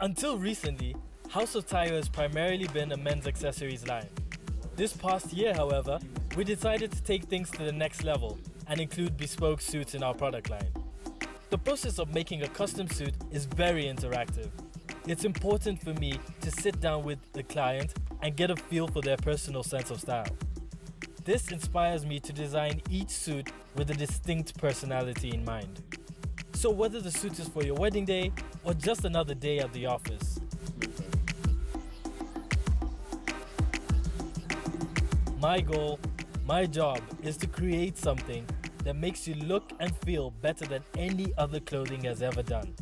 Until recently, House of Tayo has primarily been a men's accessories line. This past year, however, we decided to take things to the next level and include bespoke suits in our product line. The process of making a custom suit is very interactive. It's important for me to sit down with the client and get a feel for their personal sense of style. This inspires me to design each suit with a distinct personality in mind. So whether the suit is for your wedding day or just another day at the office, my goal, my job is to create something that makes you look and feel better than any other clothing has ever done.